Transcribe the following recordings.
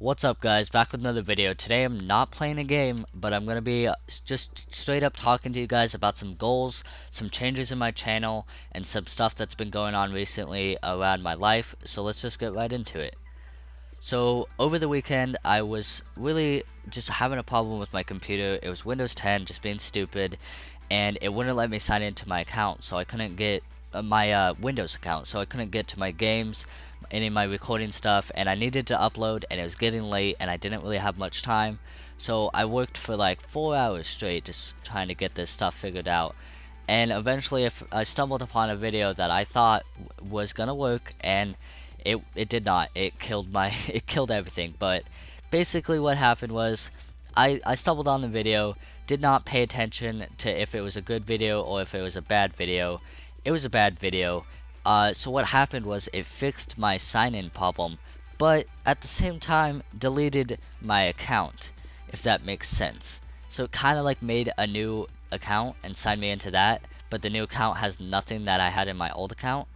What's up guys, back with another video. Today I'm not playing a game, but I'm going to be uh, just straight up talking to you guys about some goals, some changes in my channel, and some stuff that's been going on recently around my life. So let's just get right into it. So over the weekend I was really just having a problem with my computer. It was Windows 10 just being stupid and it wouldn't let me sign into my account so I couldn't get uh, my uh, Windows account so I couldn't get to my games any of my recording stuff and I needed to upload and it was getting late and I didn't really have much time. So I worked for like four hours straight just trying to get this stuff figured out. And eventually if I stumbled upon a video that I thought was gonna work and it, it did not. It killed my it killed everything. But basically what happened was I, I stumbled on the video did not pay attention to if it was a good video or if it was a bad video. It was a bad video uh, so what happened was it fixed my sign-in problem, but at the same time deleted my account, if that makes sense. So it kind of like made a new account and signed me into that, but the new account has nothing that I had in my old account.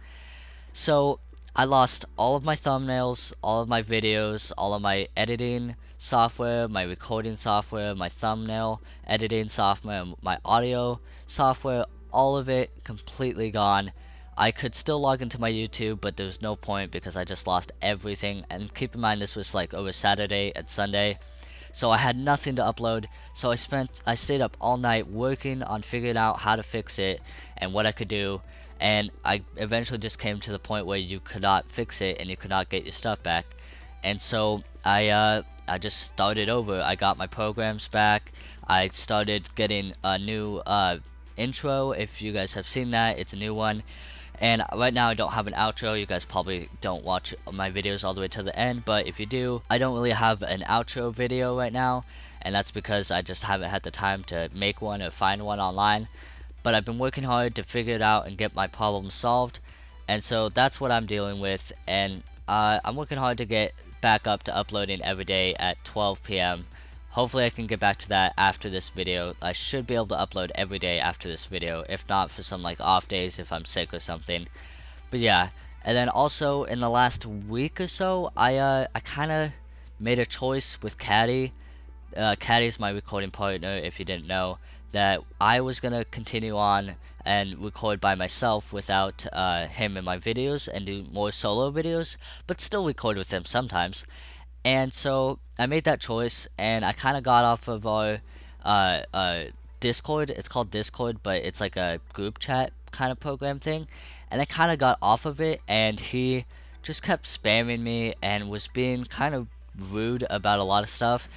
So I lost all of my thumbnails, all of my videos, all of my editing software, my recording software, my thumbnail editing software, my audio software, all of it completely gone I could still log into my YouTube, but there was no point because I just lost everything. And keep in mind, this was like over Saturday and Sunday. So I had nothing to upload. So I spent, I stayed up all night working on figuring out how to fix it and what I could do. And I eventually just came to the point where you could not fix it and you could not get your stuff back. And so I, uh, I just started over. I got my programs back. I started getting a new uh, intro. If you guys have seen that, it's a new one. And right now I don't have an outro, you guys probably don't watch my videos all the way to the end, but if you do, I don't really have an outro video right now, and that's because I just haven't had the time to make one or find one online. But I've been working hard to figure it out and get my problems solved, and so that's what I'm dealing with, and uh, I'm working hard to get back up to uploading every day at 12 p.m. Hopefully I can get back to that after this video. I should be able to upload every day after this video, if not for some like off days if I'm sick or something. But yeah, and then also in the last week or so, I uh, I kind of made a choice with Caddy. Uh, Caddy is my recording partner, if you didn't know, that I was gonna continue on and record by myself without uh, him in my videos and do more solo videos, but still record with him sometimes. And so I made that choice, and I kind of got off of our uh, uh, Discord. It's called Discord, but it's like a group chat kind of program thing. And I kind of got off of it, and he just kept spamming me and was being kind of rude about a lot of stuff.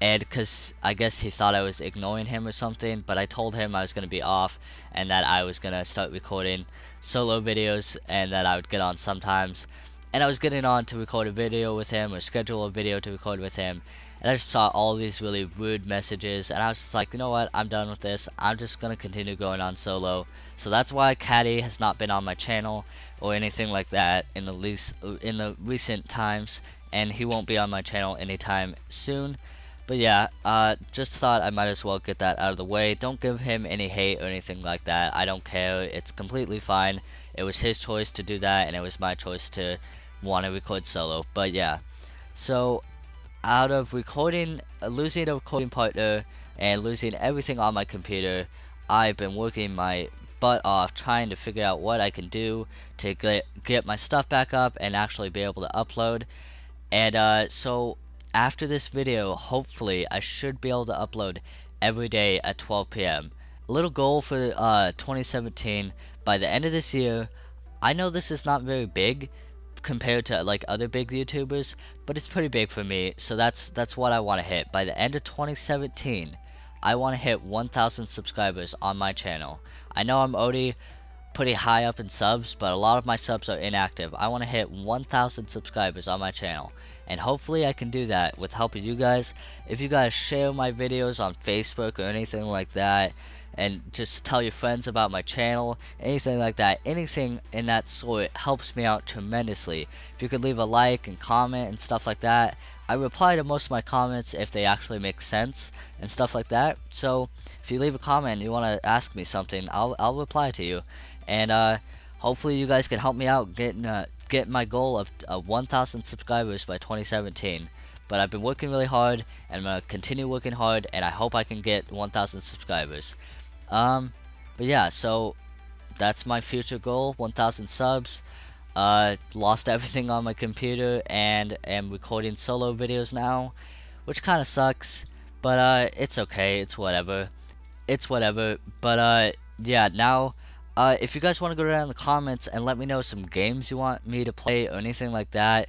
And because I guess he thought I was ignoring him or something, but I told him I was going to be off and that I was going to start recording solo videos and that I would get on sometimes and I was getting on to record a video with him or schedule a video to record with him and I just saw all these really rude messages and I was just like you know what I'm done with this I'm just gonna continue going on solo so that's why Caddy has not been on my channel or anything like that in the least in the recent times and he won't be on my channel anytime soon but yeah, uh, just thought I might as well get that out of the way. Don't give him any hate or anything like that. I don't care. It's completely fine. It was his choice to do that, and it was my choice to want to record solo. But yeah, so out of recording, losing a recording partner and losing everything on my computer, I've been working my butt off trying to figure out what I can do to get, get my stuff back up and actually be able to upload. And uh, so after this video, hopefully I should be able to upload every day at 12 p.m. Little goal for uh, 2017, by the end of this year, I know this is not very big, compared to like other big YouTubers, but it's pretty big for me. So that's that's what I want to hit. By the end of 2017, I want to hit 1,000 subscribers on my channel. I know I'm already pretty high up in subs, but a lot of my subs are inactive. I want to hit 1,000 subscribers on my channel. And hopefully I can do that with help of you guys. If you guys share my videos on Facebook or anything like that, and just tell your friends about my channel, anything like that, anything in that sort helps me out tremendously. If you could leave a like and comment and stuff like that, I reply to most of my comments if they actually make sense and stuff like that. So if you leave a comment and you want to ask me something, I'll, I'll reply to you. And uh, hopefully you guys can help me out getting uh, get my goal of uh, 1,000 subscribers by 2017. but I've been working really hard and I'm gonna continue working hard and I hope I can get 1,000 subscribers. Um, but yeah, so that's my future goal 1,000 subs. Uh, lost everything on my computer and am recording solo videos now, which kind of sucks, but uh, it's okay, it's whatever. It's whatever, but uh, yeah, now uh, if you guys want to go down in the comments and let me know some games you want me to play or anything like that,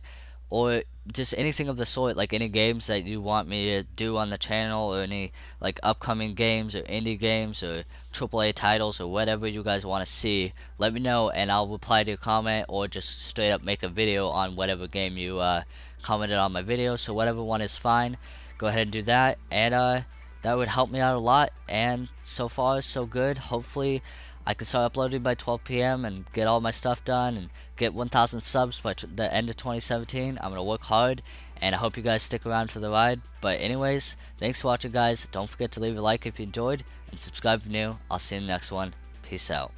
or just anything of the sort, like any games that you want me to do on the channel, or any like upcoming games or indie games or AAA titles or whatever you guys want to see, let me know and I'll reply to your comment or just straight up make a video on whatever game you uh, commented on my video. So whatever one is fine, go ahead and do that, and uh, that would help me out a lot. And so far, so good. Hopefully. I can start uploading by 12 p.m. and get all my stuff done and get 1,000 subs by the end of 2017. I'm going to work hard and I hope you guys stick around for the ride. But anyways, thanks for watching guys. Don't forget to leave a like if you enjoyed and subscribe if you're new. I'll see you in the next one. Peace out.